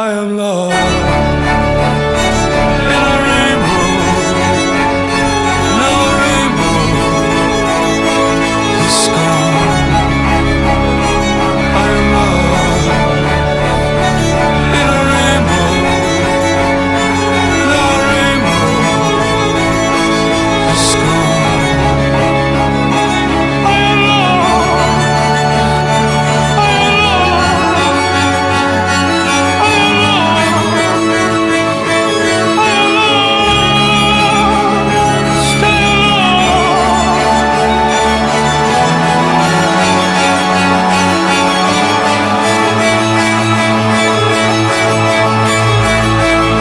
I am lost.